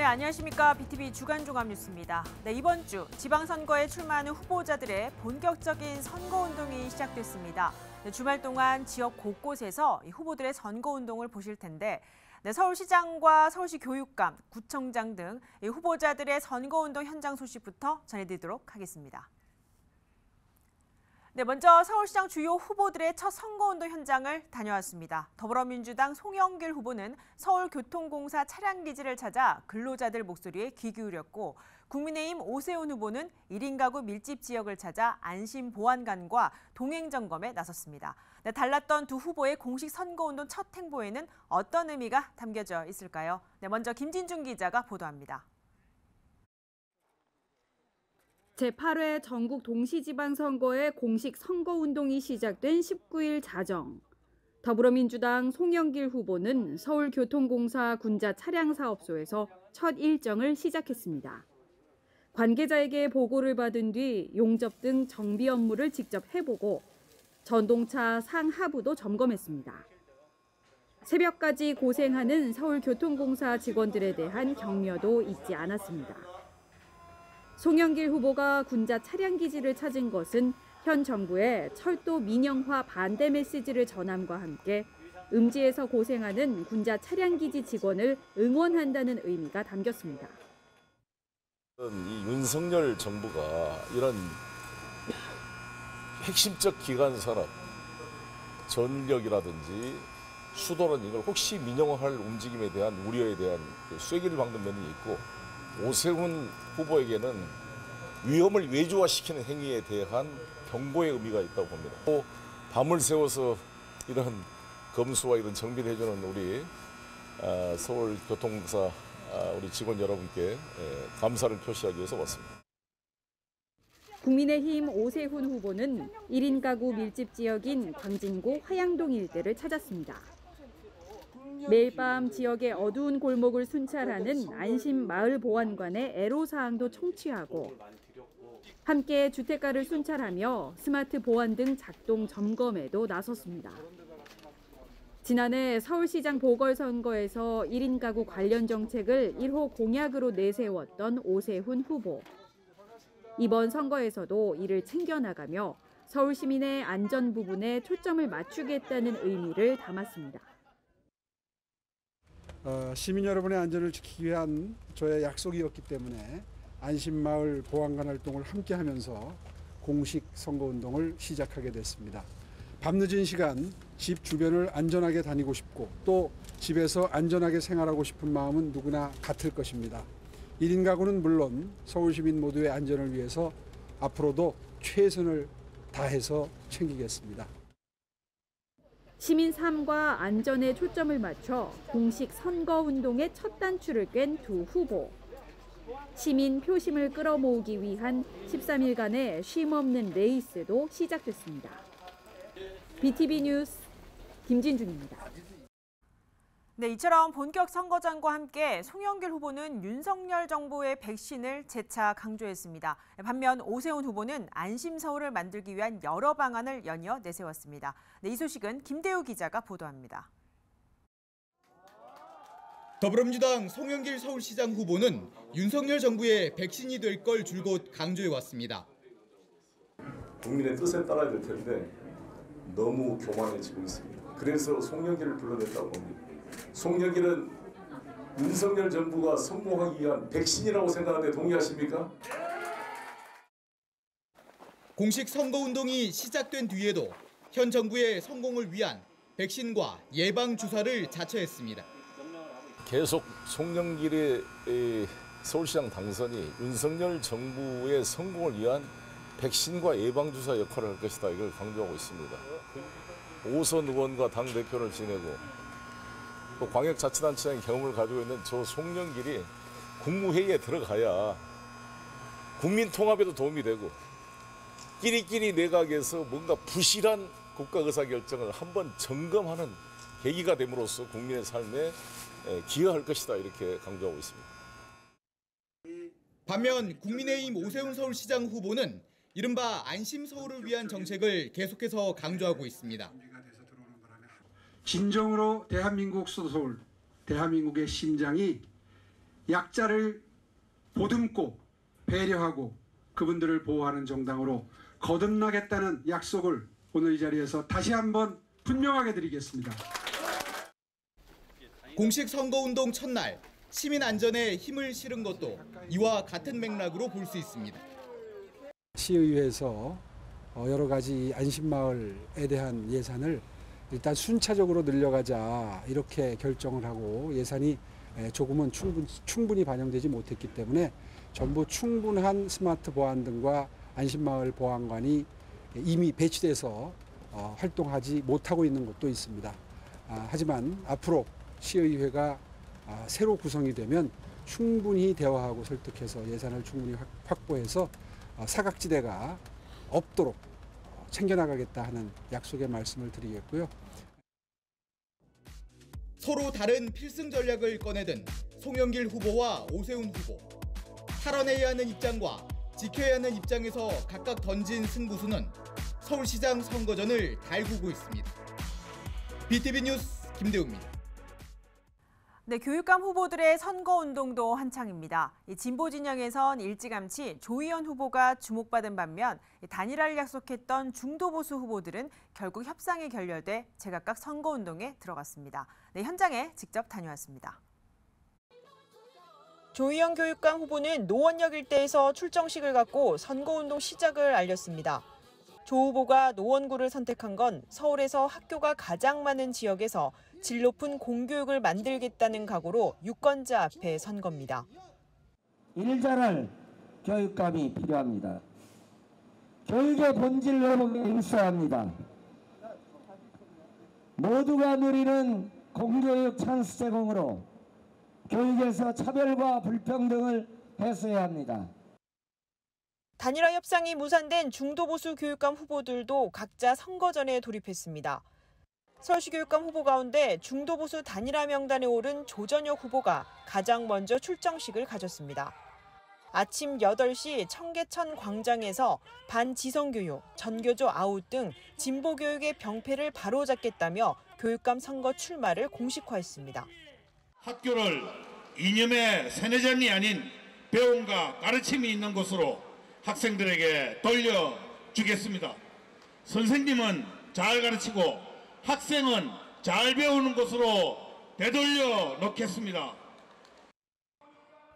네, 안녕하십니까. BTV 주간 종합 뉴스입니다. 네, 이번 주 지방선거에 출마하는 후보자들의 본격적인 선거운동이 시작됐습니다. 네, 주말 동안 지역 곳곳에서 후보들의 선거운동을 보실 텐데 네, 서울시장과 서울시 교육감, 구청장 등 후보자들의 선거운동 현장 소식부터 전해드리도록 하겠습니다. 네, 먼저 서울시장 주요 후보들의 첫 선거운동 현장을 다녀왔습니다. 더불어민주당 송영길 후보는 서울교통공사 차량기지를 찾아 근로자들 목소리에 귀 기울였고 국민의힘 오세훈 후보는 1인 가구 밀집 지역을 찾아 안심보안관과 동행점검에 나섰습니다. 네, 달랐던 두 후보의 공식 선거운동 첫 행보에는 어떤 의미가 담겨져 있을까요? 네, 먼저 김진중 기자가 보도합니다. 제8회 전국 동시지방선거의 공식 선거운동이 시작된 19일 자정. 더불어민주당 송영길 후보는 서울교통공사 군자 차량사업소에서 첫 일정을 시작했습니다. 관계자에게 보고를 받은 뒤 용접 등 정비 업무를 직접 해보고 전동차 상하부도 점검했습니다. 새벽까지 고생하는 서울교통공사 직원들에 대한 격려도 잊지 않았습니다. 송영길 후보가 군자 차량 기지를 찾은 것은 현 정부의 철도 민영화 반대 메시지를 전함과 함께 음지에서 고생하는 군자 차량 기지 직원을 응원한다는 의미가 담겼습니다. 이 윤석열 정부가 이런 핵심적 기관 산업, 전력이라든지 수도는 이걸 혹시 민영화할 움직임에 대한 우려에 대한 그 쐐기를 박는 면이 있고 오세훈 후보에게는 위험을 외주화시키는 행위에 대한 경고의 의미가 있다고 봅니다. 또 밤을 새워서 이런 검수와 이런 정비를 해주는 우리 아, 서울교통공사 아, 우리 직원 여러분께 예, 감사를 표시하기 위해서 왔습니다. 국민의힘 오세훈 후보는 1인 가구 밀집 지역인 광진구 화양동 일대를 찾았습니다. 매일 밤 지역의 어두운 골목을 순찰하는 안심 마을 보안관의 애로 사항도 청취하고 함께 주택가를 순찰하며 스마트 보안 등 작동 점검에도 나섰습니다. 지난해 서울시장 보궐선거에서 1인 가구 관련 정책을 1호 공약으로 내세웠던 오세훈 후보. 이번 선거에서도 이를 챙겨나가며 서울 시민의 안전 부분에 초점을 맞추겠다는 의미를 담았습니다. 어, 시민 여러분의 안전을 지키기 위한 저의 약속이었기 때문에 안심마을 보안관 활동을 함께 하면서 공식 선거운동을 시작하게 됐습니다. 밤늦은 시간 집 주변을 안전하게 다니고 싶고 또 집에서 안전하게 생활하고 싶은 마음은 누구나 같을 것입니다. 1인 가구는 물론 서울 시민 모두의 안전을 위해서 앞으로도 최선을 다해서 챙기겠습니다. 시민 삶과 안전에 초점을 맞춰 공식 선거 운동의 첫 단추를 꿰두 후보. 시민 표심을 끌어모으기 위한 13일간의 쉼없는 레이스도 시작됐습니다. BTV 뉴스 김진중입니다. 네, 이처럼 본격 선거전과 함께 송영길 후보는 윤석열 정부의 백신을 재차 강조했습니다. 반면 오세훈 후보는 안심 서울을 만들기 위한 여러 방안을 연이어 내세웠습니다. 네, 이 소식은 김대우 기자가 보도합니다. 더불어민주당 송영길 서울시장 후보는 윤석열 정부의 백신이 될 걸 줄곧 강조해 왔습니다. 국민의 뜻에 따라야 될 텐데 너무 교만해지고 있습니다. 그래서 송영길을 불러냈다고 봅니다. 송영길은 윤석열 정부가 성공하기 위한 백신이라고 생각하는데 동의하십니까? 공식 선거운동이 시작된 뒤에도 현 정부의 성공을 위한 백신과 예방 주사를 자처했습니다. 계속 송영길의 서울시장 당선이 윤석열 정부의 성공을 위한 백신과 예방주사 역할을 할 것이다 이걸 강조하고 있습니다. 오선 의원과 당대표를 지내고 또 광역자치단체장의 경험을 가지고 있는 저 송영길이 국무회의에 들어가야 국민 통합에도 도움이 되고 끼리끼리 내각에서 뭔가 부실한 국가 의사 결정을 한번 점검하는 계기가 됨으로써 국민의 삶에 기여할 것이다 이렇게 강조하고 있습니다. 반면 국민의힘 오세훈 서울시장 후보는 이른바 안심 서울을 위한 정책을 계속해서 강조하고 있습니다. 진정으로 대한민국 서울, 대한민국의 심장이 약자를 보듬고 배려하고 그분들을 보호하는 정당으로 거듭나겠다는 약속을 오늘 이 자리에서 다시 한번 분명하게 드리겠습니다. 공식 선거운동 첫날 시민 안전에 힘을 실은 것도 이와 같은 맥락으로 볼 수 있습니다. 시의회에서 어, 여러 가지 안심마을에 대한 예산을 일단 순차적으로 늘려가자 이렇게 결정을 하고 예산이 에, 조금은 충분, 충분히 반영되지 못했기 때문에 전부 충분한 스마트 보안 등과 안심마을 보안관이 이미 배치돼서 어, 활동하지 못하고 있는 곳도 있습니다. 아, 하지만 앞으로 시의회가 아, 새로 구성이 되면 충분히 대화하고 설득해서 예산을 충분히 확- 확보해서 어, 사각지대가 없도록 어, 챙겨나가겠다 하는 약속의 말씀을 드리겠고요. 서로 다른 필승 전략을 꺼내든 송영길 후보와 오세훈 후보. 탈원해야 하는 입장과 지켜야 하는 입장에서 각각 던진 승부수는 서울시장 선거전을 달구고 있습니다. BTV 뉴스 김대우입니다. 네, 교육감 후보들의 선거 운동도 한창입니다. 이 진보 진영에선 일찌감치 조희연 후보가 주목받은 반면 이 단일화를 약속했던 중도 보수 후보들은 결국 협상에 결렬돼 제각각 선거 운동에 들어갔습니다. 네, 현장에 직접 다녀왔습니다. 조희연 교육감 후보는 노원역 일대에서 출정식을 갖고 선거 운동 시작을 알렸습니다. 조 후보가 노원구를 선택한 건 서울에서 학교가 가장 많은 지역에서 질 높은 공교육을 만들겠다는 각오로 유권자 앞에 선 겁니다. 일 잘할 교육감이 필요합니다. 교육의 본질 회복에 일사합니다. 모두가 누리는 공교육 찬스 제공으로 교육에서 차별과 불평등을 해소해야 합니다. 단일화 협상이 무산된 중도보수 교육감 후보들도 각자 선거 전에 돌입했습니다. 서울시 교육감 후보 가운데 중도보수 단일화 명단에 오른 조전혁 후보가 가장 먼저 출정식을 가졌습니다. 아침 8시 청계천 광장에서 반지성교육, 전교조 아웃 등 진보교육의 병폐를 바로잡겠다며 교육감 선거 출마를 공식화했습니다. 학교를 이념의 세뇌전이 아닌 배움과 가르침이 있는 곳으로 학생들에게 돌려주겠습니다. 선생님은 잘 가르치고 학생은 잘 배우는 곳으로 되돌려 놓겠습니다.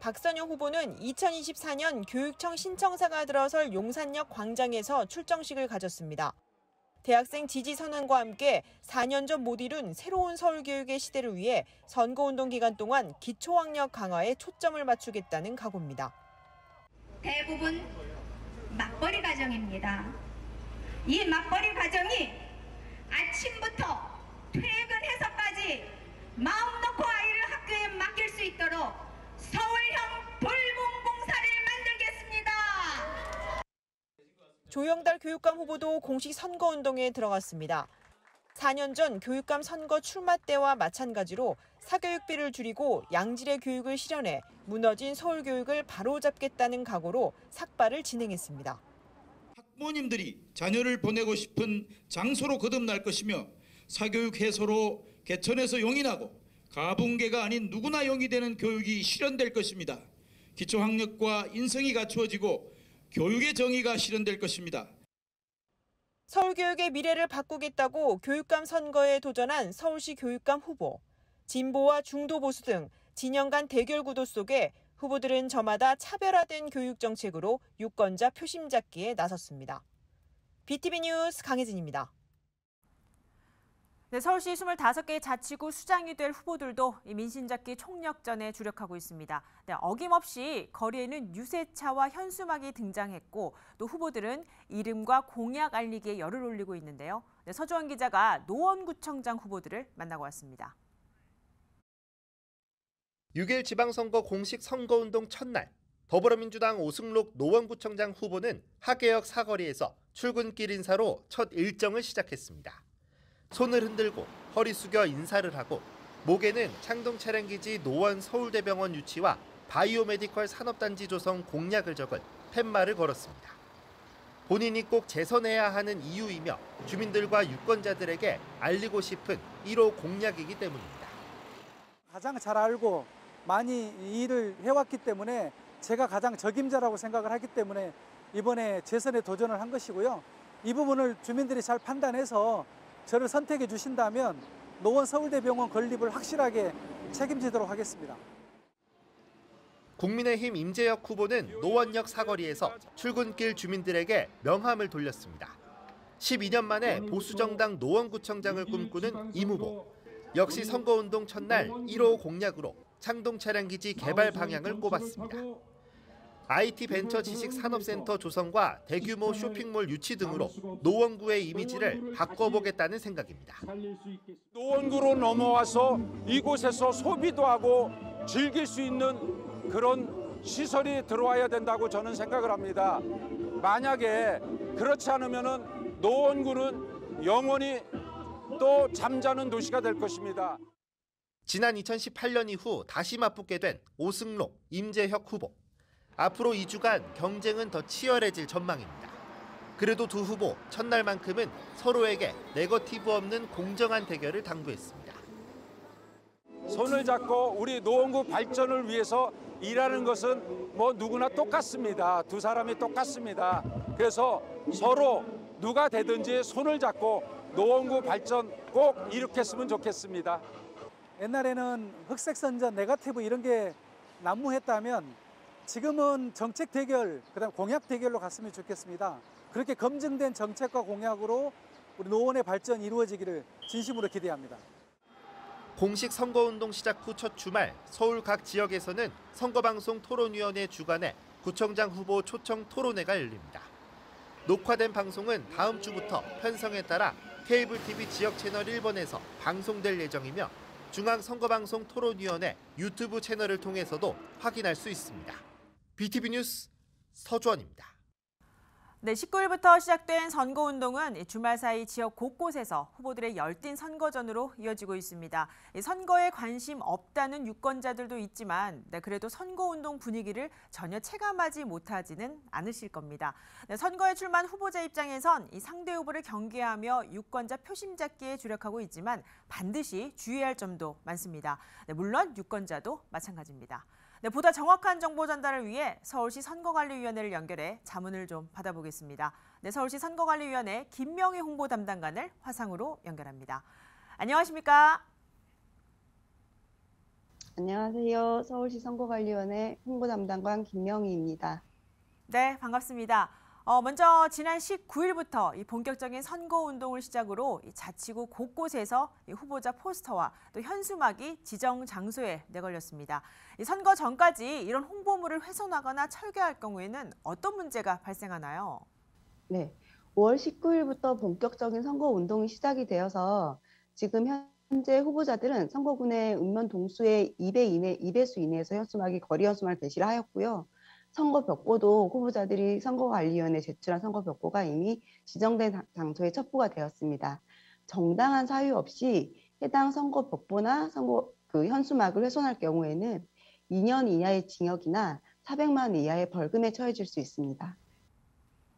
박선영 후보는 2024년 교육청 신청사가 들어설 용산역 광장에서 출정식을 가졌습니다. 대학생 지지 선언과 함께 4년 전 못 이룬 새로운 서울 교육의 시대를 위해 선거운동 기간 동안 기초학력 강화에 초점을 맞추겠다는 각오입니다. 대부분 맞벌이 가정입니다. 이 맞벌이 가정이 아침부터 퇴근해서까지 마음 놓고 아이를 학교에 맡길 수 있도록 서울형 돌봄공사를 만들겠습니다. 조영달 교육감 후보도 공식 선거운동에 들어갔습니다. 4년 전 교육감 선거 출마 때와 마찬가지로 사교육비를 줄이고 양질의 교육을 실현해 무너진 서울교육을 바로잡겠다는 각오로 삭발을 진행했습니다. 학부모님들이 자녀를 보내고 싶은 장소로 거듭날 것이며 사교육 해소로 개천에서 용인하고 가붕계가 아닌 누구나 용이 되는 교육이 실현될 것입니다. 기초학력과 인성이 갖추어지고 교육의 정의가 실현될 것입니다. 서울교육의 미래를 바꾸겠다고 교육감 선거에 도전한 서울시 교육감 후보. 진보와 중도 보수 등 진영 간 대결 구도 속에 후보들은 저마다 차별화된 교육 정책으로 유권자 표심 잡기에 나섰습니다. BTV 뉴스 강혜진입니다. 네, 서울시 25개 자치구 수장이 될 후보들도 이 민심잡기 총력전에 주력하고 있습니다. 네, 어김없이 거리에는 유세차와 현수막이 등장했고 또 후보들은 이름과 공약 알리기에 열을 올리고 있는데요. 네, 서주원 기자가 노원구청장 후보들을 만나고 왔습니다. 6일 지방선거 공식 선거운동 첫날 더불어민주당 오승록 노원구청장 후보는 하계역 사거리에서 출근길 인사로 첫 일정을 시작했습니다. 손을 흔들고 허리 숙여 인사를 하고 목에는 창동 차량기지 노원 서울대병원 유치와 biomedical 산업단지 조성 공약을 적은 팻말을 걸었습니다. 본인이 꼭 재선해야 하는 이유이며 주민들과 유권자들에게 알리고 싶은 1호 공약이기 때문입니다. 가장 잘 알고 많이 일을 해왔기 때문에 제가 가장 적임자라고 생각을 하기 때문에 이번에 재선에 도전을 한 것이고요. 이 부분을 주민들이 잘 판단해서 저를 선택해 주신다면 노원 서울대병원 건립을 확실하게 책임지도록 하겠습니다. 국민의힘 임재혁 후보는 노원역 사거리에서 출근길 주민들에게 명함을 돌렸습니다. 12년 만에 보수정당 노원구청장을 꿈꾸는 임 후보. 역시 선거운동 첫날 1호 공약으로 창동 차량기지 개발 방향을 꼽았습니다. IT 벤처 지식 산업센터 조성과 대규모 쇼핑몰 유치 등으로 노원구의 이미지를 바꿔보겠다는 생각입니다. 노원구로 넘어와서 이곳에서 소비도 하고 즐길 수 있는 그런 시설이 들어와야 된다고 저는 생각을 합니다. 만약에 그렇지 않으면은 노원구는 영원히 또 잠자는 도시가 될 것입니다. 지난 2018년 이후 다시 맞붙게 된 오승록, 임재혁 후보. 앞으로 2주간 경쟁은 더 치열해질 전망입니다. 그래도 두 후보 첫날만큼은 서로에게 네거티브 없는 공정한 대결을 당부했습니다. 손을 잡고 우리 노원구 발전을 위해서 일하는 것은 뭐 누구나 똑같습니다. 두 사람이 똑같습니다. 그래서 서로 누가 되든지 손을 잡고 노원구 발전 꼭 일으켰으면 좋겠습니다. 옛날에는 흑색 선전, 네가티브 이런 게 난무했다면 지금은 정책 대결, 그 다음 공약 대결로 갔으면 좋겠습니다. 그렇게 검증된 정책과 공약으로 우리 노원의 발전이 이루어지기를 진심으로 기대합니다. 공식 선거운동 시작 후 첫 주말 서울 각 지역에서는 선거방송 토론위원회 주관에 구청장 후보 초청 토론회가 열립니다. 녹화된 방송은 다음 주부터 편성에 따라 케이블 TV 지역 채널 1번에서 방송될 예정이며 중앙선거방송 토론위원회 유튜브 채널을 통해서도 확인할 수 있습니다. BTV 뉴스 서주원입니다. 네, 19일부터 시작된 선거운동은 주말 사이 지역 곳곳에서 후보들의 열띤 선거전으로 이어지고 있습니다. 선거에 관심 없다는 유권자들도 있지만 네, 그래도 선거운동 분위기를 전혀 체감하지 못하지는 않으실 겁니다. 네, 선거에 출마한 후보자 입장에선 이 상대 후보를 경계하며 유권자 표심 잡기에 주력하고 있지만 반드시 주의할 점도 많습니다. 네, 물론 유권자도 마찬가지입니다. 네, 보다 정확한 정보 전달을 위해 서울시 선거관리위원회를 연결해 자문을 좀 받아보겠습니다. 네, 서울시 선거관리위원회 김명희 홍보 담당관을 화상으로 연결합니다. 안녕하십니까? 안녕하세요. 서울시 선거관리위원회 홍보 담당관 김명희입니다. 네, 반갑습니다. 어, 먼저 지난 19일부터 이 본격적인 선거 운동을 시작으로 이 자치구 곳곳에서 이 후보자 포스터와 또 현수막이 지정 장소에 내걸렸습니다. 이 선거 전까지 이런 홍보물을 훼손하거나 철거할 경우에는 어떤 문제가 발생하나요? 네, 5월 19일부터 본격적인 선거 운동이 시작이 되어서 지금 현재 후보자들은 선거군의 읍면 동수의 2배 이내, 2배수 이내에서 현수막이 거리 현수막을 배시를 하였고요. 선거 벽보도 후보자들이 선거관리위원회에 제출한 선거 벽보가 이미 지정된 장소에 첩부가 되었습니다. 정당한 사유 없이 해당 선거 벽보나 선거 그 현수막을 훼손할 경우에는 2년 이하의 징역이나 400만 원 이하의 벌금에 처해질 수 있습니다.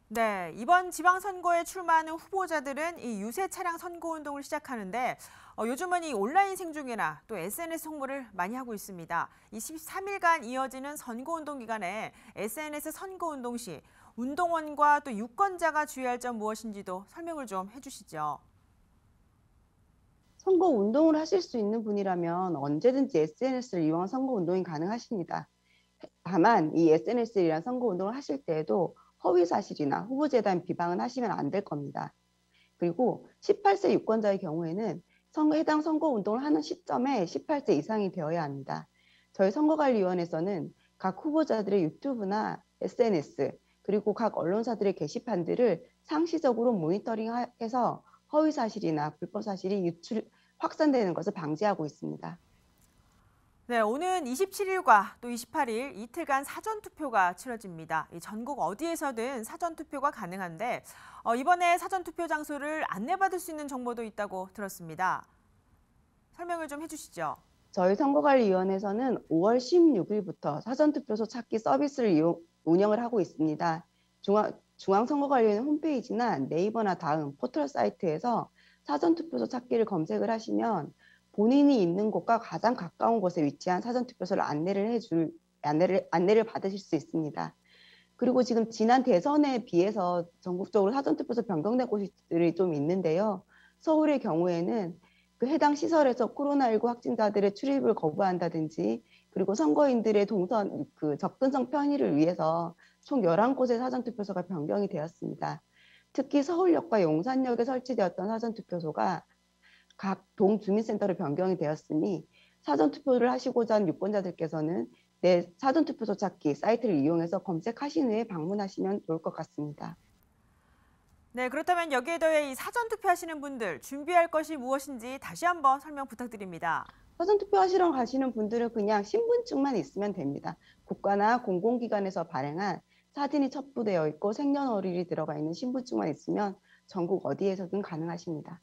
네, 이번 지방선거에 출마하는 후보자들은 이 유세 차량 선거 운동을 시작하는데 어, 요즘은 이 온라인 생중계나 또 SNS 홍보를 많이 하고 있습니다. 이 13일간 이어지는 선거 운동 기간에 SNS 선거 운동 시 운동원과 또 유권자가 주의할 점 무엇인지도 설명을 좀 해주시죠. 선거 운동을 하실 수 있는 분이라면 언제든지 SNS를 이용한 선거 운동이 가능하십니다. 다만 이 SNS이란 선거 운동을 하실 때에도 허위 사실이나 후보자에 대한 비방은 하시면 안 될 겁니다. 그리고 18세 유권자의 경우에는 선거, 해당 선거 운동을 하는 시점에 18세 이상이 되어야 합니다. 저희 선거관리위원회에서는 각 후보자들의 유튜브나 SNS 그리고 각 언론사들의 게시판들을 상시적으로 모니터링해서 허위 사실이나 불법 사실이 유출 확산되는 것을 방지하고 있습니다. 네, 오는 27일과 또 28일 이틀간 사전 투표가 치러집니다. 전국 어디에서든 사전 투표가 가능한데 어, 이번에 사전 투표 장소를 안내받을 수 있는 정보도 있다고 들었습니다. 설명을 좀 해주시죠. 저희 선거관리위원회에서는 5월 16일부터 사전투표소 찾기 서비스를 이용, 운영을 하고 있습니다. 중앙, 중앙선거관리위원회 홈페이지나 네이버나 다음 포털 사이트에서 사전투표소 찾기를 검색을 하시면 본인이 있는 곳과 가장 가까운 곳에 위치한 사전투표소를 안내를 해줄 안내를 안내를 받으실 수 있습니다. 그리고 지금 지난 대선에 비해서 전국적으로 사전투표소 변경된 곳들이 좀 있는데요. 서울의 경우에는 그 해당 시설에서 코로나19 확진자들의 출입을 거부한다든지 그리고 선거인들의 동선 그 접근성 편의를 위해서 총 11곳의 사전투표소가 변경이 되었습니다. 특히 서울역과 용산역에 설치되었던 사전투표소가 각 동 주민센터로 변경이 되었으니 사전 투표를 하시고자 하는 유권자들께서는 내 사전 투표소 찾기 사이트를 이용해서 검색하신 후에 방문하시면 좋을 것 같습니다. 네, 그렇다면 여기에 더해 이 사전 투표하시는 분들 준비할 것이 무엇인지 다시 한번 설명 부탁드립니다. 사전 투표 하시러 가시는 분들은 그냥 신분증만 있으면 됩니다. 국가나 공공기관에서 발행한 사진이 첩부되어 있고 생년월일이 들어가 있는 신분증만 있으면 전국 어디에서든 가능하십니다.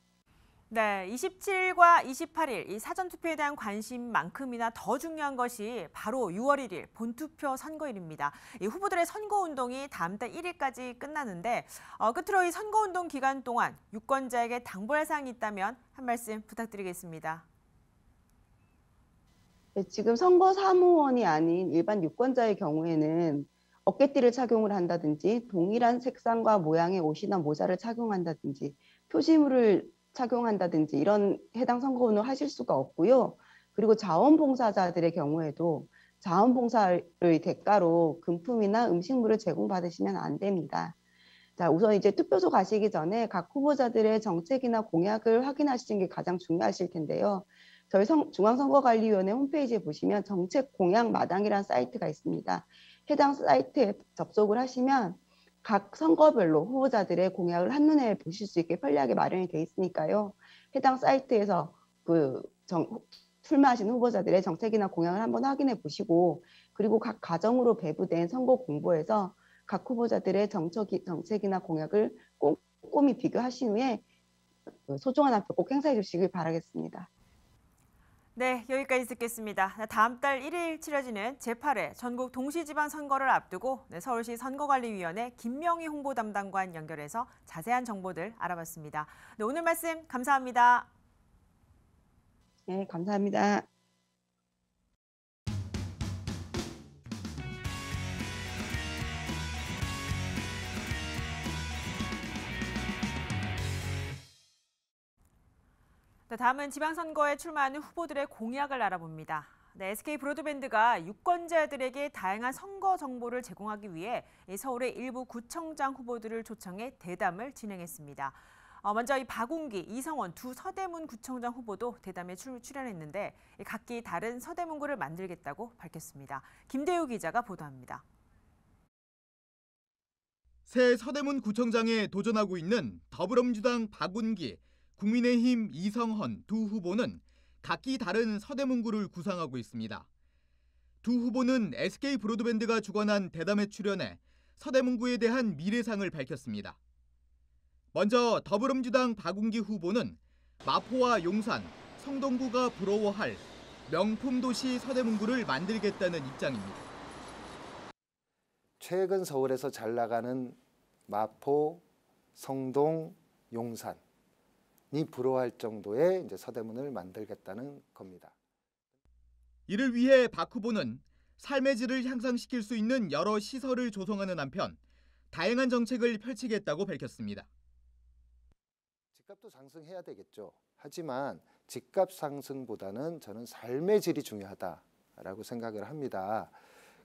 네, 27일과 28일 이 사전 투표에 대한 관심만큼이나 더 중요한 것이 바로 6월 1일 본투표 선거일입니다. 이 후보들의 선거 운동이 다음 달 1일까지 끝나는데 어, 끝으로 이 선거 운동 기간 동안 유권자에게 당부할 사항이 있다면 한 말씀 부탁드리겠습니다. 네, 지금 선거 사무원이 아닌 일반 유권자의 경우에는 어깨띠를 착용을 한다든지 동일한 색상과 모양의 옷이나 모자를 착용한다든지 표시물을 착용한다든지 이런 해당 선거운을 하실 수가 없고요. 그리고 자원봉사자들의 경우에도 자원봉사의 대가로 금품이나 음식물을 제공받으시면 안 됩니다. 자, 우선 이제 투표소 가시기 전에 각 후보자들의 정책이나 공약을 확인하시는 게 가장 중요하실 텐데요. 저희 성, 중앙선거관리위원회 홈페이지에 보시면 정책 공약 마당이라는 사이트가 있습니다. 해당 사이트에 접속을 하시면 각 선거별로 후보자들의 공약을 한눈에 보실 수 있게 편리하게 마련이 돼 있으니까요. 해당 사이트에서 그 정, 출마하신 후보자들의 정책이나 공약을 한번 확인해 보시고 그리고 각 가정으로 배부된 선거 공보에서 각 후보자들의 정책이, 정책이나 공약을 꼼꼼히 비교하신 후에 그 소중한 한표 꼭 행사해 주시길 바라겠습니다. 네, 여기까지 듣겠습니다. 다음 달 1일 치러지는 제8회 전국 동시지방 선거를 앞두고 네, 서울시 선거관리위원회 김명희 홍보 담당관 연결해서 자세한 정보들 알아봤습니다. 네, 오늘 말씀 감사합니다. 네, 감사합니다. 다음은 지방선거에 출마하는 후보들의 공약을 알아봅니다. 네, SK 브로드밴드가 유권자들에게 다양한 선거 정보를 제공하기 위해 서울의 일부 구청장 후보들을 초청해 대담을 진행했습니다. 어, 먼저 이 박웅기, 이성원 두 서대문 구청장 후보도 대담에 출연했는데 각기 다른 서대문구를 만들겠다고 밝혔습니다. 김대우 기자가 보도합니다. 새 서대문 구청장에 도전하고 있는 더불어민주당 박운기, 국민의힘 이성헌 두 후보는 각기 다른 서대문구를 구상하고 있습니다. 두 후보는 SK 브로드밴드가 주관한 대담에 출연해 서대문구에 대한 미래상을 밝혔습니다. 먼저 더불어민주당 박웅기 후보는 마포와 용산, 성동구가 부러워할 명품 도시 서대문구를 만들겠다는 입장입니다. 최근 서울에서 잘 나가는 마포, 성동, 용산 이 부러워할 정도의 이제 서대문을 만들겠다는 겁니다. 이를 위해 박 후보는 삶의 질을 향상시킬 수 있는 여러 시설을 조성하는 한편 다양한 정책을 펼치겠다고 밝혔습니다. 집값도 상승해야 되겠죠. 하지만 집값 상승보다는 저는 삶의 질이 중요하다라고 생각을 합니다.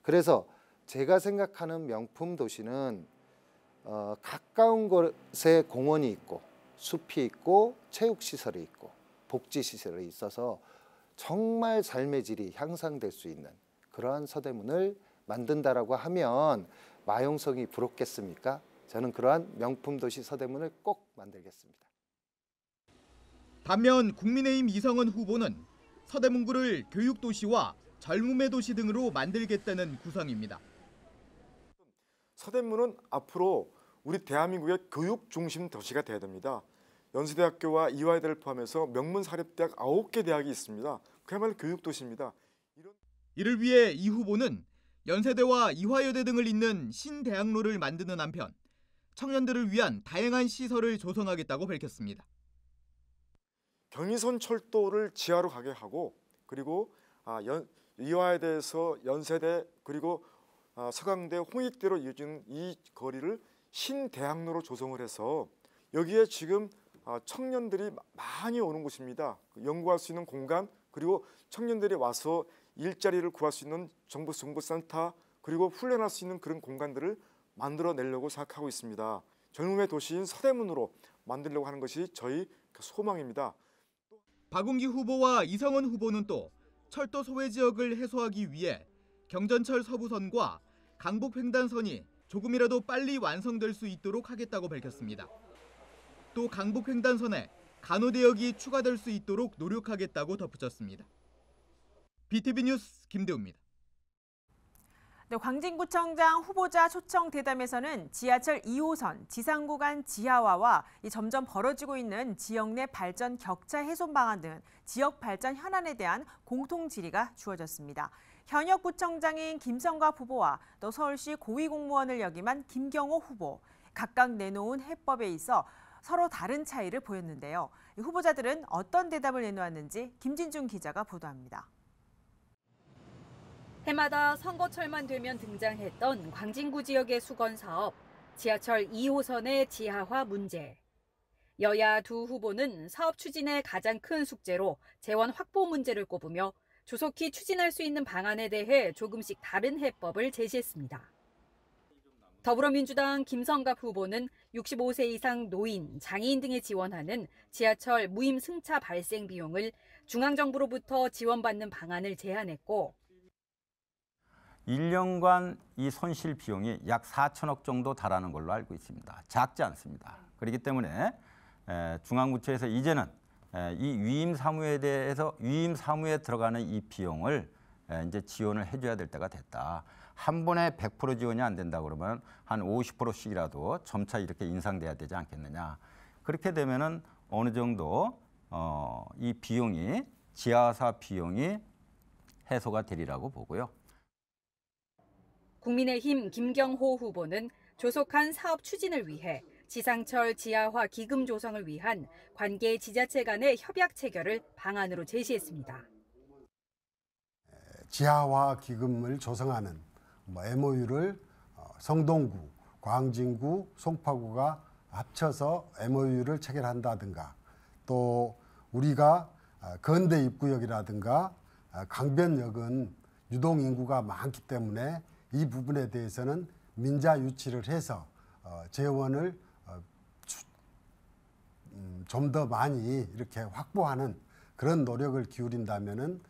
그래서 제가 생각하는 명품 도시는 어, 가까운 곳에 공원이 있고 숲이 있고 체육 시설이 있고 복지 시설이 있어서 정말 삶의 질이 향상될 수 있는 그러한 서대문을 만든다라고 하면 마용성이 부럽겠습니까? 저는 그러한 명품 도시 서대문을 꼭 만들겠습니다. 반면 국민의힘 이성은 후보는 서대문구를 교육 도시와 젊음의 도시 등으로 만들겠다는 구상입니다. 서대문은 앞으로 우리 대한민국의 교육 중심 도시가 돼야 됩니다. 연세대학교와 이화여대를 포함해서 명문 사립대학 9개 대학이 있습니다. 그야말로 교육 도시입니다. 이를 위해 이 후보는 연세대와 이화여대 등을 잇는 신대학로를 만드는 한편 청년들을 위한 다양한 시설을 조성하겠다고 밝혔습니다. 경의선 철도를 지하로 가게 하고 그리고 아, 연, 이화에대해서 연세대 그리고 아, 서강대 홍익대로 이어지는 이 거리를 신대학로로 조성을 해서 여기에 지금 아, 청년들이 많이 오는 곳입니다. 연구할 수 있는 공간 그리고 청년들이 와서 일자리를 구할 수 있는 정부 정보센터 그리고 훈련할 수 있는 그런 공간들을 만들어내려고 생각하고 있습니다. 젊음의 도시인 서대문으로 만들려고 하는 것이 저희 그 소망입니다. 박웅기 후보와 이성은 후보는 또 철도 소외 지역을 해소하기 위해 경전철 서부선과 강북 횡단선이 조금이라도 빨리 완성될 수 있도록 하겠다고 밝혔습니다. 또 강북 횡단선에 간호대역이 추가될 수 있도록 노력하겠다고 덧붙였습니다. BTV 뉴스 김대우입니다. 네, 광진구청장 후보자 초청 대담에서는 지하철 2호선 지상 구간 지하화와 이 점점 벌어지고 있는 지역 내 발전 격차 해소 방안 등 지역 발전 현안에 대한 공통 질의가 주어졌습니다. 현역 구청장인 김성갑 후보와 또 서울시 고위공무원을 역임한 김경호 후보 각각 내놓은 해법에 있어 서로 다른 차이를 보였는데요. 이 후보자들은 어떤 대답을 내놓았는지 김진중 기자가 보도합니다. 해마다 선거철만 되면 등장했던 광진구 지역의 수건 사업, 지하철 2호선의 지하화 문제. 여야 두 후보는 사업 추진의 가장 큰 숙제로 재원 확보 문제를 꼽으며 조속히 추진할 수 있는 방안에 대해 조금씩 다른 해법을 제시했습니다. 더불어민주당 김성갑 후보는 65세 이상 노인, 장애인 등에 지원하는 지하철 무임 승차 발생 비용을 중앙정부로부터 지원받는 방안을 제안했고 1년간 이 손실 비용이 약 4천억 정도 달하는 걸로 알고 있습니다. 작지 않습니다. 그렇기 때문에 중앙구청에서 이제는 이 위임 사무에 대해서 위임 사무에 들어가는 이 비용을 이제 지원을 해줘야 될 때가 됐다. 한 번에 100% 지원이 안 된다 그러면 한 50%씩이라도 점차 이렇게 인상돼야 되지 않겠느냐. 그렇게 되면은 어느 정도 어, 이 비용이 지하사 비용이 해소가 되리라고 보고요. 국민의힘 김경호 후보는 조속한 사업 추진을 위해 지상철 지하화 기금 조성을 위한 관계 지자체 간의 협약 체결을 방안으로 제시했습니다. 지하화 기금을 조성하는 뭐 MOU를 성동구, 광진구, 송파구가 합쳐서 MOU를 체결한다든가 또 우리가 건대 입구역이라든가 강변역은 유동 인구가 많기 때문에 이 부분에 대해서는 민자 유치를 해서 재원을 좀 더 많이 이렇게 확보하는 그런 노력을 기울인다면은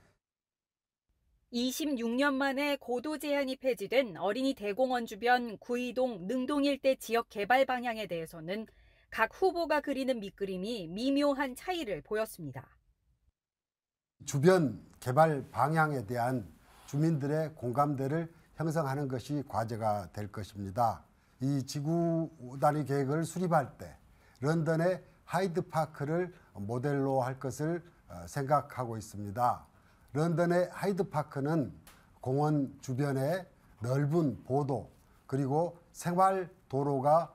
26년 만에 고도 제한이 폐지된 어린이 대공원 주변 구의동, 능동 일대 지역 개발 방향에 대해서는 각 후보가 그리는 밑그림이 미묘한 차이를 보였습니다. 주변 개발 방향에 대한 주민들의 공감대를 형성하는 것이 과제가 될 것입니다. 이 지구 단위 계획을 수립할 때 런던의 하이드 파크를 모델로 할 것을 생각하고 있습니다. 런던의 하이드 파크는 공원 주변에 넓은 보도 그리고 생활 도로가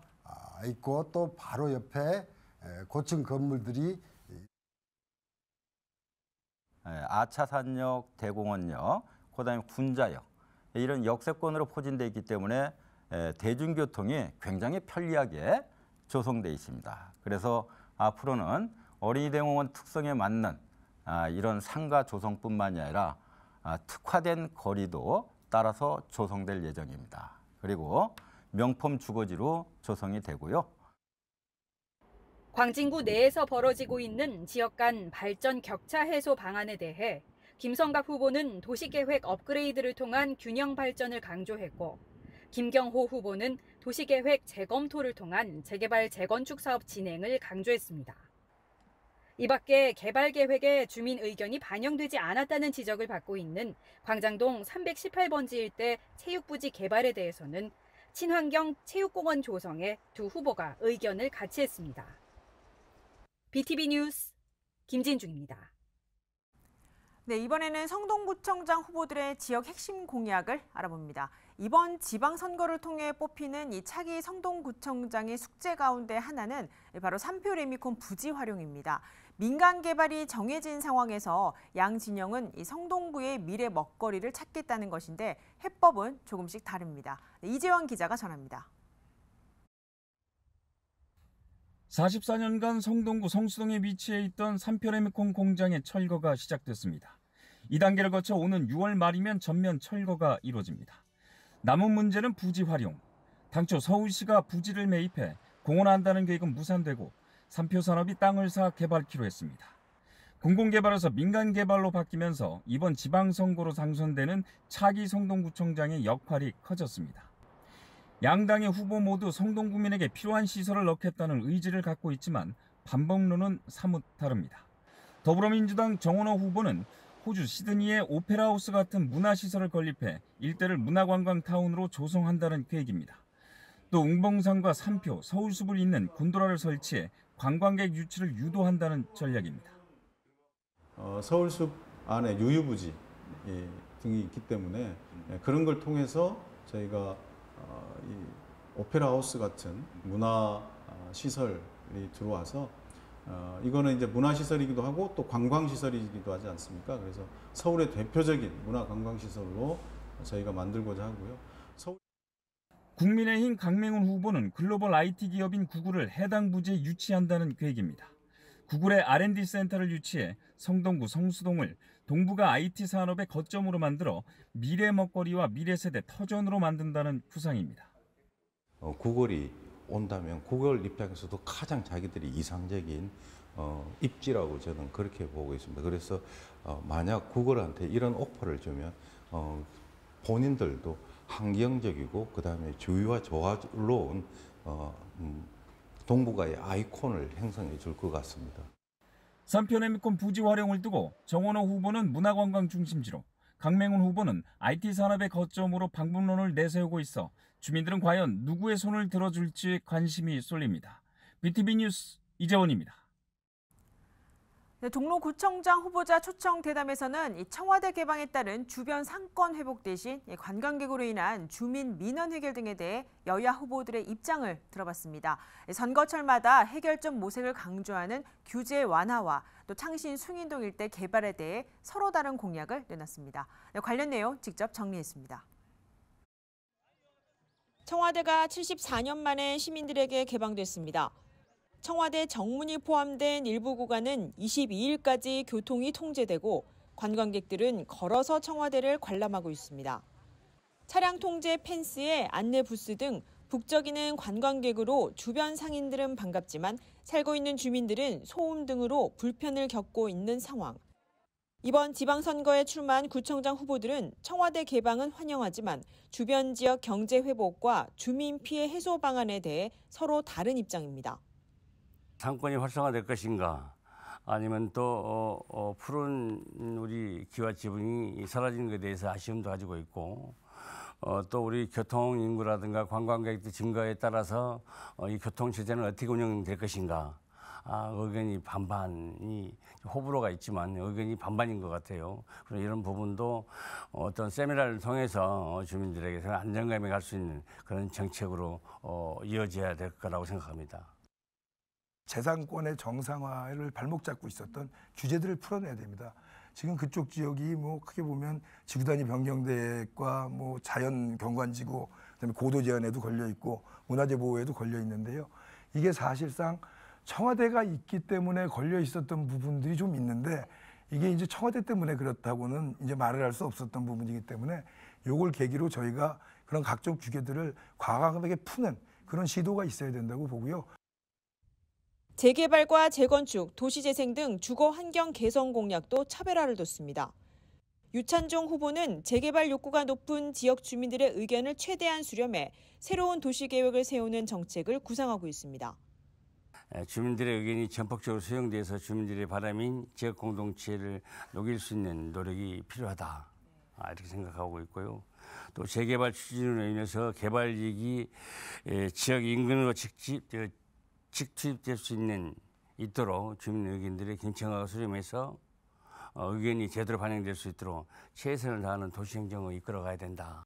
있고 또 바로 옆에 고층 건물들이 아차산역, 대공원역, 그다음에 군자역 이런 역세권으로 포진돼 있기 때문에 대중교통이 굉장히 편리하게 조성돼 있습니다. 그래서 앞으로는 어린이 대공원 특성에 맞는 이런 상가 조성뿐만이 아니라 특화된 거리도 따라서 조성될 예정입니다. 그리고 명품 주거지로 조성이 되고요. 광진구 내에서 벌어지고 있는 지역 간 발전 격차 해소 방안에 대해 김성갑 후보는 도시계획 업그레이드를 통한 균형 발전을 강조했고 김경호 후보는 도시계획 재검토를 통한 재개발 재건축 사업 진행을 강조했습니다. 이 밖에 개발 계획에 주민 의견이 반영되지 않았다는 지적을 받고 있는 광장동 318번지 일대 체육부지 개발에 대해서는 친환경 체육공원 조성에 두 후보가 의견을 같이 했습니다. BTV 뉴스 김진중입니다. 네, 이번에는 성동구청장 후보들의 지역 핵심 공약을 알아봅니다. 이번 지방선거를 통해 뽑히는 이 차기 성동구청장의 숙제 가운데 하나는 바로 삼표 레미콘 부지 활용입니다. 민간 개발이 정해진 상황에서 양 진영은 이 성동구의 미래 먹거리를 찾겠다는 것인데 해법은 조금씩 다릅니다. 네, 이재원 기자가 전합니다. 44년간 성동구 성수동에 위치해 있던 삼표레미콘 공장의 철거가 시작됐습니다. 이 단계를 거쳐 오는 6월 말이면 전면 철거가 이루어집니다. 남은 문제는 부지 활용. 당초 서울시가 부지를 매입해 공헌한다는 계획은 무산되고 삼표 산업이 땅을 사 개발키로 했습니다. 공공개발에서 민간개발로 바뀌면서 이번 지방선거로 당선되는 차기 성동구청장의 역할이 커졌습니다. 양당의 후보 모두 성동구민에게 필요한 시설을 넣겠다는 의지를 갖고 있지만 반복론은 사뭇 다릅니다. 더불어민주당 정원호 후보는 호주 시드니의 오페라하우스 같은 문화시설을 건립해 일대를 문화관광타운으로 조성한다는 계획입니다. 또 웅봉산과 삼표, 서울숲을 잇는 곤도라를 설치해 관광객 유치를 유도한다는 전략입니다. 어, 서울숲 안에 유유부지 예, 등이 있기 때문에 예, 그런 걸 통해서 저희가 어, 이 오페라 하우스 같은 문화 어, 시설이 들어와서 어, 이거는 이제 문화 시설이기도 하고 또 관광 시설이기도 하지 않습니까? 그래서 서울의 대표적인 문화 관광 시설로 저희가 만들고자 하고요. 국민의힘 강맹훈 후보는 글로벌 IT 기업인 구글을 해당 부지에 유치한다는 계획입니다. 구글의 R&D 센터를 유치해 성동구 성수동을 동부가 IT 산업의 거점으로 만들어 미래 먹거리와 미래 세대 터전으로 만든다는 구상입니다. 어, 구글이 온다면 구글 입장에서도 가장 자기들이 이상적인 어, 입지라고 저는 그렇게 보고 있습니다. 그래서 어, 만약 구글한테 이런 오퍼를 주면 어, 본인들도 환경적이고 그 다음에 주위와 조화로운 어, 음, 동북아의 아이콘을 형성해 줄 것 같습니다. 삼편해미권 부지 활용을 두고 정원호 후보는 문화관광 중심지로 강맹훈 후보는 IT 산업의 거점으로 방문론을 내세우고 있어 주민들은 과연 누구의 손을 들어줄지 관심이 쏠립니다. BTV 뉴스 이재원입니다. 네, 동로구청장 후보자 초청 대담에서는 이 청와대 개방에 따른 주변 상권 회복 대신 관광객으로 인한 주민 민원 해결 등에 대해 여야 후보들의 입장을 들어봤습니다. 선거철마다 해결점 모색을 강조하는 규제 완화와 또 창신 숭인동 일대 개발에 대해 서로 다른 공약을 내놨습니다. 네, 관련 내용 직접 정리했습니다. 청와대가 74년 만에 시민들에게 개방됐습니다. 청와대 정문이 포함된 일부 구간은 22일까지 교통이 통제되고 관광객들은 걸어서 청와대를 관람하고 있습니다. 차량 통제 펜스에 안내 부스 등 북적이는 관광객으로 주변 상인들은 반갑지만 살고 있는 주민들은 소음 등으로 불편을 겪고 있는 상황. 이번 지방선거에 출마한 구청장 후보들은 청와대 개방은 환영하지만 주변 지역 경제 회복과 주민 피해 해소 방안에 대해 서로 다른 입장입니다. 상권이 활성화될 것인가 아니면 또 어, 어, 푸른 우리 기와 지붕이 사라지는 것에 대해서 아쉬움도 가지고 있고 어, 또 우리 교통 인구라든가 관광객들 증가에 따라서 어, 이 교통 체제는 어떻게 운영될 것인가 아, 의견이 반반이 호불호가 있지만 의견이 반반인 것 같아요. 그런 이런 부분도 어떤 세미나를 통해서 주민들에게 안정감이 갈 수 있는 그런 정책으로 어, 이어져야 될 거라고 생각합니다. 재산권의 정상화를 발목 잡고 있었던 규제들을 풀어내야 됩니다. 지금 그쪽 지역이 뭐 크게 보면 지구 단위 변경 대획과 뭐 자연 경관지구 그다음에 고도 제한에도 걸려 있고 문화재 보호에도 걸려 있는데요. 이게 사실상 청와대가 있기 때문에 걸려 있었던 부분들이 좀 있는데 이게 이제 청와대 때문에 그렇다고는 이제 말을 할 수 없었던 부분이기 때문에 요걸 계기로 저희가 그런 각종 규제들을 과감하게 푸는 그런 시도가 있어야 된다고 보고요. 재개발과 재건축, 도시재생 등 주거 환경 개선 공약도 차별화를 뒀습니다. 유찬종 후보는 재개발 욕구가 높은 지역 주민들의 의견을 최대한 수렴해 새로운 도시 계획을 세우는 정책을 구상하고 있습니다. 주민들의 의견이 전폭적으로 수용돼서 주민들의 바람인 지역 공동체를 녹일 수 있는 노력이 필요하다 아, 이렇게 생각하고 있고요. 또 재개발 추진으로 인해서 개발 이익이 지역 인근으로 직접 직투입될 수 있는 있도록 주민 의견들의 경청하고 수렴해서 어, 의견이 제대로 반영될 수 있도록 최선을 다하는 도시행정을 이끌어가야 된다.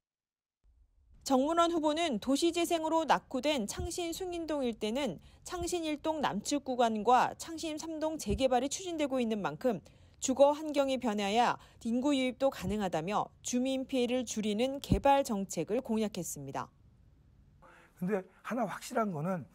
정문원 후보는 도시재생으로 낙후된 창신 숭인동 일대는 창신 1동 남측 구간과 창신 3동 재개발이 추진되고 있는 만큼 주거 환경이 변해야 인구 유입도 가능하다며 주민 피해를 줄이는 개발 정책을 공약했습니다. 근데 하나 확실한 거는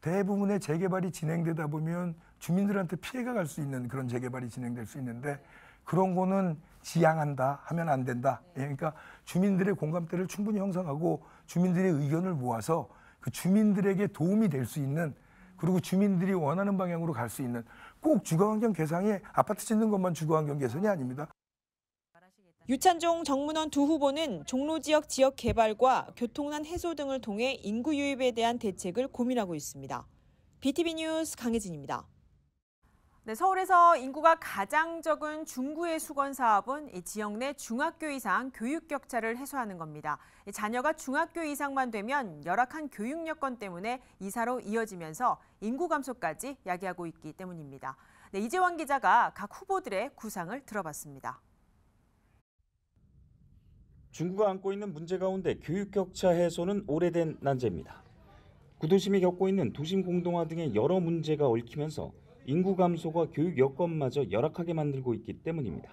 대부분의 재개발이 진행되다 보면 주민들한테 피해가 갈 수 있는 그런 재개발이 진행될 수 있는데 그런 거는 지양한다 하면 안 된다. 예, 그러니까 주민들의 공감대를 충분히 형성하고 주민들의 의견을 모아서 그 주민들에게 도움이 될 수 있는 그리고 주민들이 원하는 방향으로 갈 수 있는 꼭 주거환경 개상이 아파트 짓는 것만 주거환경 개선이 아닙니다. 유찬종 정문원 두 후보는 종로 지역 지역 개발과 교통난 해소 등을 통해 인구 유입에 대한 대책을 고민하고 있습니다. BTV 뉴스 강혜진입니다. 네, 서울에서 인구가 가장 적은 중구의 수건 사업은 이 지역 내 중학교 이상 교육 격차를 해소하는 겁니다. 이 자녀가 중학교 이상만 되면 열악한 교육 여건 때문에 이사로 이어지면서 인구 감소까지 야기하고 있기 때문입니다. 네, 이재원 기자가 각 후보들의 구상을 들어봤습니다. 중구가 안고 있는 문제 가운데 교육 격차 해소는 오래된 난제입니다. 구도심이 겪고 있는 도심 공동화 등의 여러 문제가 얽히면서 인구 감소가 교육 여건마저 열악하게 만들고 있기 때문입니다.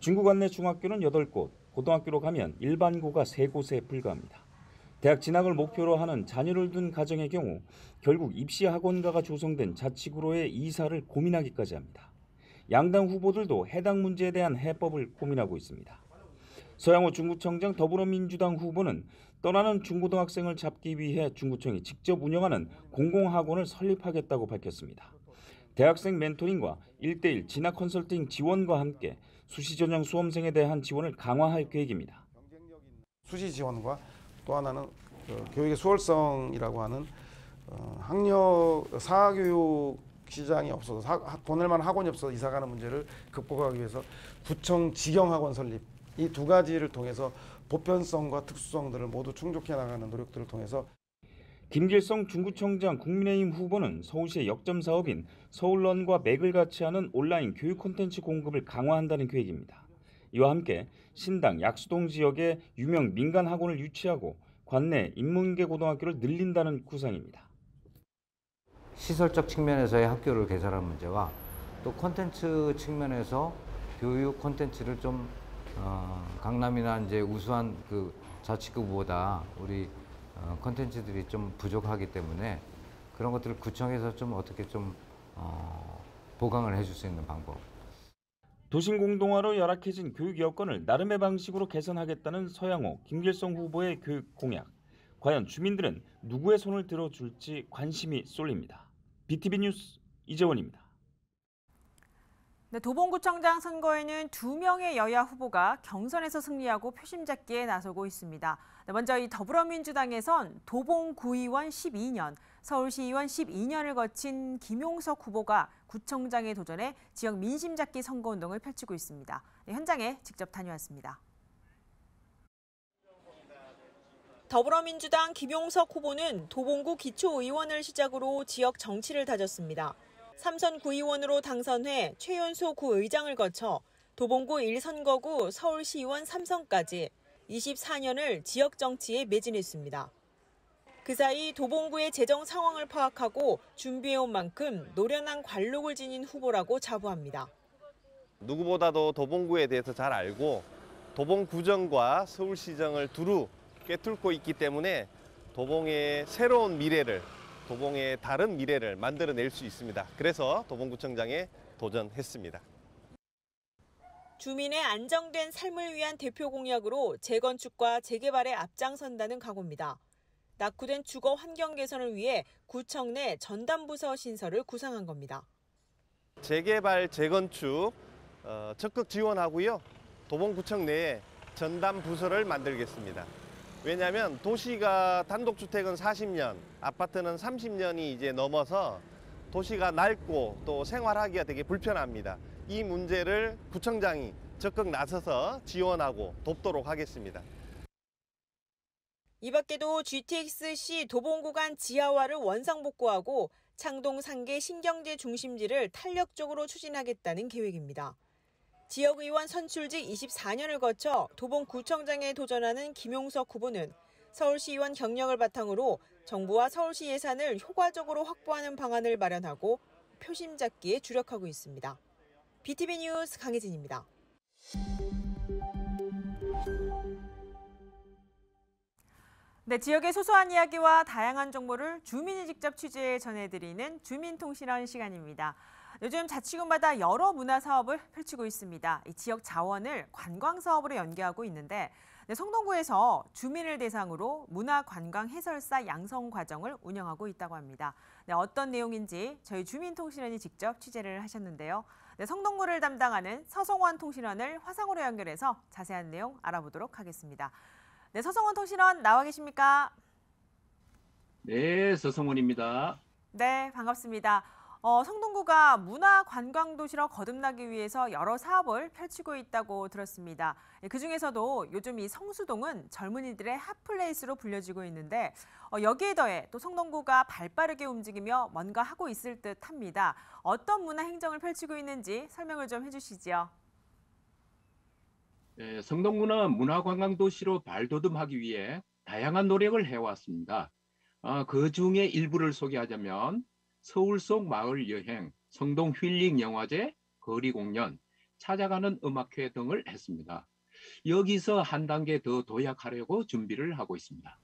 중구 관내 중학교는 8곳, 고등학교로 가면 일반고가 3곳에 불과합니다. 대학 진학을 목표로 하는 자녀를 둔 가정의 경우 결국 입시 학원가가 조성된 자치구로의 이사를 고민하기까지 합니다. 양당 후보들도 해당 문제에 대한 해법을 고민하고 있습니다. 서양호 중구청장 더불어민주당 후보는 떠나는 중고등학생을 잡기 위해 중구청이 직접 운영하는 공공학원을 설립하겠다고 밝혔습니다. 대학생 멘토링과 1대1 진학 컨설팅 지원과 함께 수시 전형 수험생에 대한 지원을 강화할 계획입니다. 수시 지원과 또 하나는 그 교육의 수월성이라고 하는 어, 학력 사교육 시장이 없어서 사, 보낼 만한 학원이 없어서 이사 가는 문제를 극복하기 위해서 구청 직영 학원 설립 이 두 가지를 통해서 보편성과 특수성들을 모두 충족해 나가는 노력들을 통해서 김길성 중구청장 국민의힘 후보는 서울시의 역점 사업인 서울런과 맥을 같이 하는 온라인 교육 콘텐츠 공급을 강화한다는 계획입니다. 이와 함께 신당 약수동 지역에 유명 민간 학원을 유치하고 관내 인문계 고등학교를 늘린다는 구상입니다. 시설적 측면에서의 학교를 개설하는 문제와 또 콘텐츠 측면에서 교육 콘텐츠를 좀 어, 강남이나 이제 우수한 그 자치구보다 우리 어, 콘텐츠들이 좀 부족하기 때문에 그런 것들을 구청에서 좀 어떻게 좀 어, 보강을 해줄 수 있는 방법. 도심 공동화로 열악해진 교육 여건을 나름의 방식으로 개선하겠다는 서양호, 김길성 후보의 교육 공약. 과연 주민들은 누구의 손을 들어줄지 관심이 쏠립니다. BTV 뉴스 이재원입니다. 네, 도봉구청장 선거에는 두 명의 여야 후보가 경선에서 승리하고 표심 잡기에 나서고 있습니다. 네, 먼저 이 더불어민주당에선 도봉구의원 12년, 서울시의원 12년을 거친 김용석 후보가 구청장에 도전해 지역 민심 잡기 선거운동을 펼치고 있습니다. 네, 현장에 직접 다녀왔습니다. 더불어민주당 김용석 후보는 도봉구 기초의원을 시작으로 지역 정치를 다졌습니다. 삼선 구의원으로 당선해 최연소 구의장을 거쳐 도봉구 1선거구 서울시의원 3선까지 24년을 지역 정치에 매진했습니다. 그 사이 도봉구의 재정 상황을 파악하고 준비해온 만큼 노련한 관록을 지닌 후보라고 자부합니다. 누구보다도 도봉구에 대해서 잘 알고 도봉구정과 서울시정을 두루 꿰뚫고 있기 때문에 도봉의 새로운 미래를 도봉의 다른 미래를 만들어낼 수 있습니다. 그래서 도봉구청장에 도전했습니다. 주민의 안정된 삶을 위한 대표 공약으로 재건축과 재개발에 앞장선다는 각오입니다. 낙후된 주거 환경 개선을 위해 구청 내 전담부서 신설을 구상한 겁니다. 재개발, 재건축 어, 적극 지원하고요. 도봉구청 내에 전담부서를 만들겠습니다. 왜냐하면 도시가 단독주택은 40년, 아파트는 30년이 이제 넘어서 도시가 낡고 또 생활하기가 되게 불편합니다. 이 문제를 구청장이 적극 나서서 지원하고 돕도록 하겠습니다. 이 밖에도 GTX-C 도봉 구간 지하화를 원상 복구하고 창동 상계 신경제 중심지를 탄력적으로 추진하겠다는 계획입니다. 지역의원 선출직 24년을 거쳐 도봉구청장에 도전하는 김용석 후보는 서울시의원 경력을 바탕으로 정부와 서울시 예산을 효과적으로 확보하는 방안을 마련하고 표심 잡기에 주력하고 있습니다. BTV 뉴스 강혜진입니다. 네, 지역의 소소한 이야기와 다양한 정보를 주민이 직접 취재해 전해드리는 주민통신원 시간입니다. 요즘 자치구마다 여러 문화 사업을 펼치고 있습니다. 이 지역 자원을 관광 사업으로 연계하고 있는데 네, 성동구에서 주민을 대상으로 문화 관광 해설사 양성 과정을 운영하고 있다고 합니다. 네, 어떤 내용인지 저희 주민통신원이 직접 취재를 하셨는데요. 네, 성동구를 담당하는 서성원 통신원을 화상으로 연결해서 자세한 내용 알아보도록 하겠습니다. 네, 서성원 통신원 나와 계십니까? 네, 서성원입니다. 네, 반갑습니다. 어, 성동구가 문화 관광 도시로 거듭나기 위해서 여러 사업을 펼치고 있다고 들었습니다. 예, 그 중에서도 요즘 이 성수동은 젊은이들의 hot place로 불려지고 있는데 어, 여기에 더해 또 성동구가 발빠르게 움직이며 뭔가 하고 있을 듯합니다. 어떤 문화 행정을 펼치고 있는지 설명을 좀 해주시지요. 네, 성동구는 문화 관광 도시로 발돋움하기 위해 다양한 노력을 해왔습니다. 어, 그 중에 일부를 소개하자면 서울 속 마을 여행, 성동 힐링 영화제, 거리 공연, 찾아가는 음악회 등을 했습니다. 여기서 한 단계 더 도약하려고 준비를 하고 있습니다.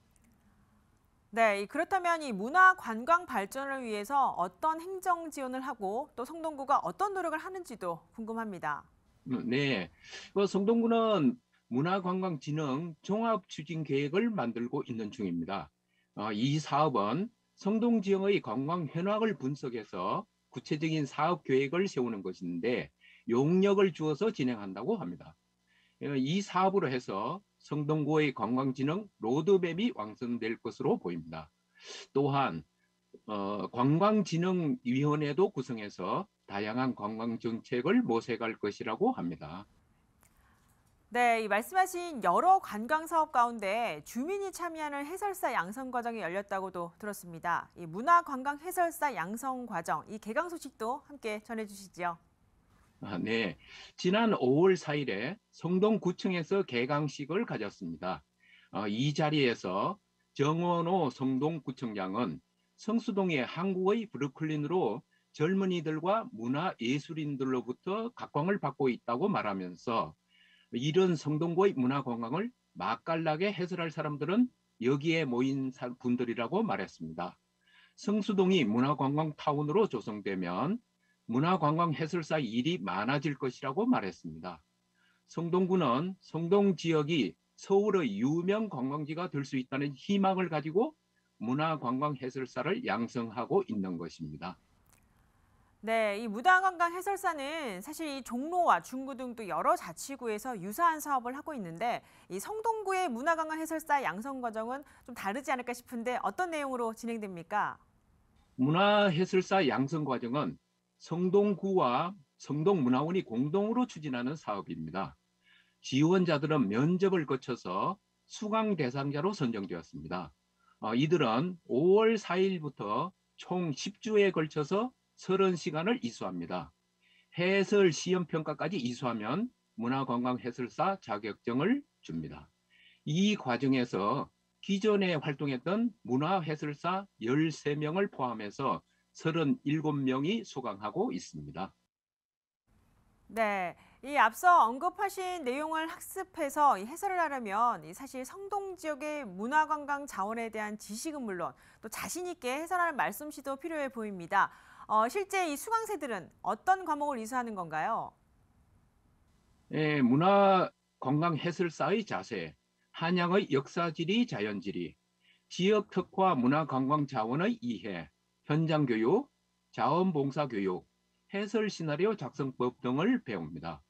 네, 그렇다면 이 문화 관광 발전을 위해서 어떤 행정 지원을 하고 또 성동구가 어떤 노력을 하는지도 궁금합니다. 음, 네, 그 성동구는 문화관광진흥 종합추진계획을 만들고 있는 중입니다. 어, 이 사업은 성동 지역의 관광 현황을 분석해서 구체적인 사업 계획을 세우는 것인데 용역을 주어서 진행한다고 합니다. 어, 이 사업으로 해서 성동구의 관광진흥 로드맵이 완성될 것으로 보입니다. 또한 어, 관광진흥위원회도 구성해서 다양한 관광 정책을 모색할 것이라고 합니다. 네, 이 말씀하신 여러 관광 사업 가운데 주민이 참여하는 해설사 양성 과정이 열렸다고도 들었습니다. 이 문화 관광 해설사 양성 과정, 이 개강 소식도 함께 전해주시죠. 아, 네, 지난 5월 4일에 성동구청에서 개강식을 가졌습니다. 어, 이 자리에서 정원호 성동구청장은 성수동의 한국의 브루클린으로 젊은이들과 문화예술인들로부터 각광을 받고 있다고 말하면서 이런 성동구의 문화관광을 맛깔나게 해설할 사람들은 여기에 모인 분들이라고 말했습니다. 성수동이 문화관광타운으로 조성되면 문화관광 해설사 일이 많아질 것이라고 말했습니다. 성동구는 성동 지역이 서울의 유명 관광지가 될 수 있다는 희망을 가지고 문화관광 해설사를 양성하고 있는 것입니다. 네, 이 문화관광 해설사는 사실 이 종로와 중구 등 또 여러 자치구에서 유사한 사업을 하고 있는데 이 성동구의 문화관광 해설사 양성 과정은 좀 다르지 않을까 싶은데 어떤 내용으로 진행됩니까? 문화 해설사 양성 과정은 성동구와 성동문화원이 공동으로 추진하는 사업입니다. 지원자들은 면접을 거쳐서 수강 대상자로 선정되었습니다. 어, 이들은 5월 4일부터 총 10주에 걸쳐서 30시간을 이수합니다. 해설 시험 평가까지 이수하면 문화관광 해설사 자격증을 줍니다. 이 과정에서 기존에 활동했던 문화 해설사 13명을 포함해서 37명이 수강하고 있습니다. 네, 이 앞서 언급하신 내용을 학습해서 해설을 하려면 사실 성동 지역의 문화관광 자원에 대한 지식은 물론 또 자신 있게 해설하는 말솜씨도 필요해 보입니다. 어, 실제 이 수강생들은 어떤 과목을 이수하는 건가요? 예, 문화관광 해설사의 자세, 한양의 역사지리, 자연지리, 지역 특화 문화 관광 자원의 이해, 현장 교육, 자원봉사 교육, 해설 시나리오 작성법 등을 배웁니다.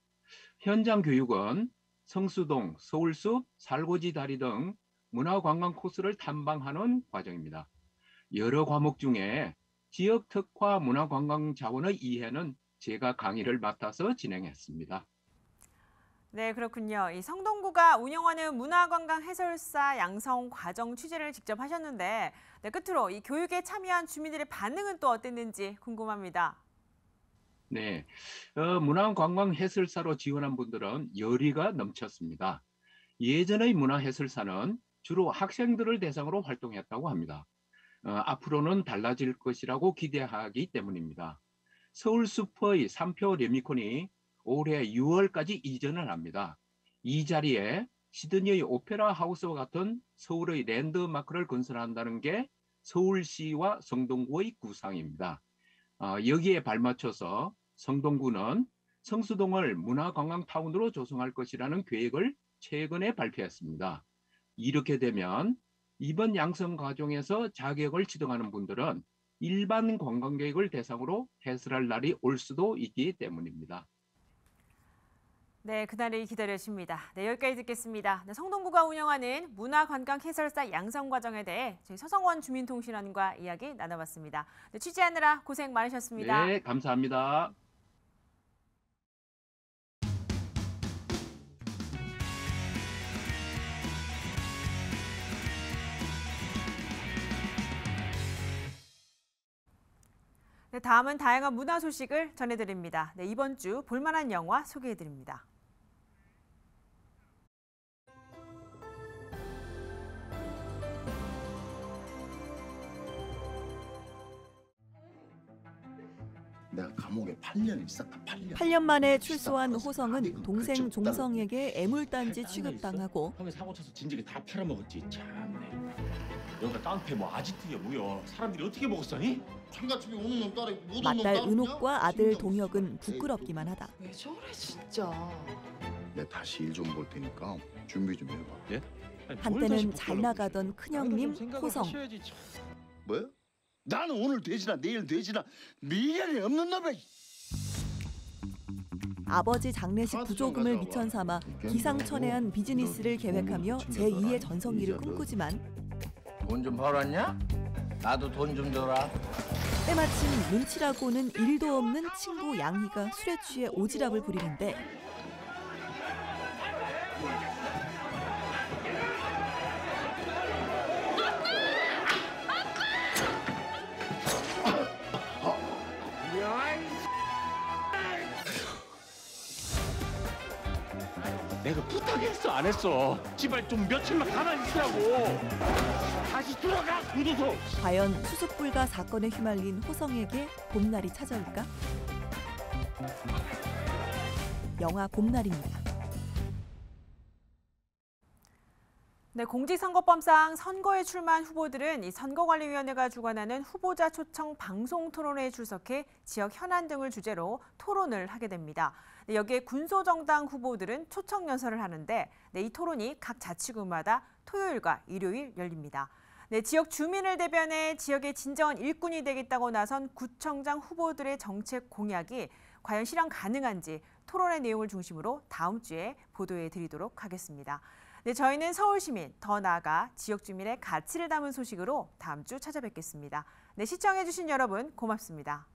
현장 교육은 성수동, 서울숲, 살고지 다리 등 문화관광 코스를 탐방하는 과정입니다. 여러 과목 중에 지역 특화 문화관광 자원의 이해는 제가 강의를 맡아서 진행했습니다. 네, 그렇군요. 이 성동구가 운영하는 문화관광 해설사 양성 과정 취재를 직접 하셨는데 네, 끝으로 이 교육에 참여한 주민들의 반응은 또 어땠는지 궁금합니다. 네, 어, 문화관광 해설사로 지원한 분들은 열의가 넘쳤습니다. 예전의 문화해설사는 주로 학생들을 대상으로 활동했다고 합니다. 어, 앞으로는 달라질 것이라고 기대하기 때문입니다. 서울 슈퍼의 3표 레미콘이 올해 6월까지 이전을 합니다. 이 자리에 시드니의 오페라 하우스와 같은 서울의 랜드마크를 건설한다는 게 서울시와 성동구의 구상입니다. 어, 여기에 발맞춰서 성동구는 성수동을 문화관광타운으로 조성할 것이라는 계획을 최근에 발표했습니다. 이렇게 되면 이번 양성 과정에서 자격을 취득하는 분들은 일반 관광객을 대상으로 해설할 날이 올 수도 있기 때문입니다. 네, 그날이 기다려집니다. 네, 여기까지 듣겠습니다. 네, 성동구가 운영하는 문화관광 해설사 양성 과정에 대해 저희 서성원 주민통신원과 이야기 나눠봤습니다. 네, 취재하느라 고생 많으셨습니다. 네, 감사합니다. 네, 다음은 다양한 문화 소식을 전해드립니다. 네, 이번 주 볼만한 영화 소개해드립니다. 내가 감옥에 8년 있었다 8년 8년 만에 출소한 호성은 동생 종성에게 애물단지 취급당하고 형이 사고 쳐서 진즉에 다 팔아먹었지 참네 여기가 깡패 뭐 아지트야 뭐야 사람들이 어떻게 먹었어 이? 따라 은옥과 아들 동혁은 부끄럽기만 하다. 왜 저래 진짜 내 다시 일 좀 볼 테니까 준비 좀 해봐 예? 한때는 잘 나가던 큰형님 호성. 뭐? 나는 오늘 돼지나 내일 돼지나 미련이 없는 놈이야 아버지 장례식 부조금을 미천 삼아 기상천외한 비즈니스를 계획하며 제2의 전성기를 꿈꾸지만 돈 좀 벌었냐? 나도 돈 좀 줘라. 때마침 눈치라고는 일도 없는 친구 양희가 술에 취해 오지랖을 부리는데 내가 부탁했어 안 했어 제발 좀 며칠만 가만히 있으라고 다시 돌아가 구두소 과연 수습불가 사건에 휘말린 호성에게 봄날이 찾아올까? 영화 봄날입니다. 네, 공직선거법상 선거에 출마한 후보들은 이 선거관리위원회가 주관하는 후보자 초청 방송 토론회에 출석해 지역 현안 등을 주제로 토론을 하게 됩니다. 네, 여기에 군소정당 후보들은 초청 연설을 하는데 네, 이 토론이 각 자치구마다 토요일과 일요일 열립니다. 네, 지역 주민을 대변해 지역의 진정한 일꾼이 되겠다고 나선 구청장 후보들의 정책 공약이 과연 실현 가능한지 토론의 내용을 중심으로 다음 주에 보도해 드리도록 하겠습니다. 네, 저희는 서울 시민, 더 나아가 지역 주민의 가치를 담은 소식으로 다음 주 찾아뵙겠습니다. 네, 시청해 주신 여러분 고맙습니다.